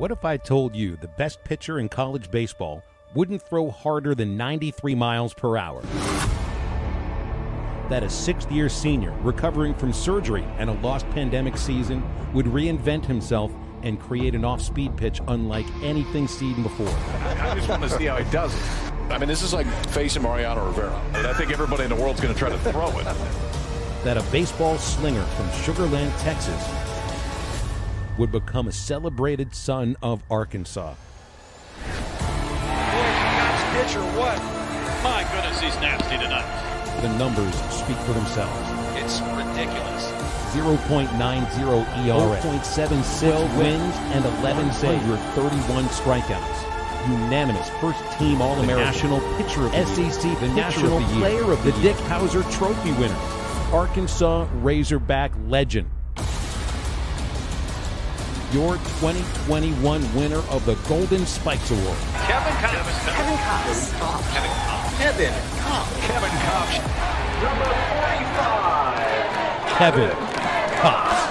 What if I told you the best pitcher in college baseball wouldn't throw harder than 93 miles per hour? That a sixth year senior recovering from surgery and a lost pandemic season would reinvent himself and create an off speed pitch unlike anything seen before. I just want to see how he does it. I mean, this is like facing Mariano Rivera. And I think everybody in the world's going to try to throw it. That a baseball slinger from Sugar Land, Texas would become a celebrated son of Arkansas. pitcher, what? My goodness, he's nasty tonight. The numbers speak for themselves. It's ridiculous. 0.90 ERA, 0.76 wins, and 11 saves. 31 strikeouts. Unanimous first team All American, National Pitcher of the SEC, the National of the Player of the, the Dick Howser Trophy winner, Arkansas Razorback legend. Your 2021 winner of the Golden Spikes Award. Kevin Kopps. Kevin Kopps. Kevin Kopps. Kevin Kopps. Kevin Kopps. Number 45. Kevin Kopps.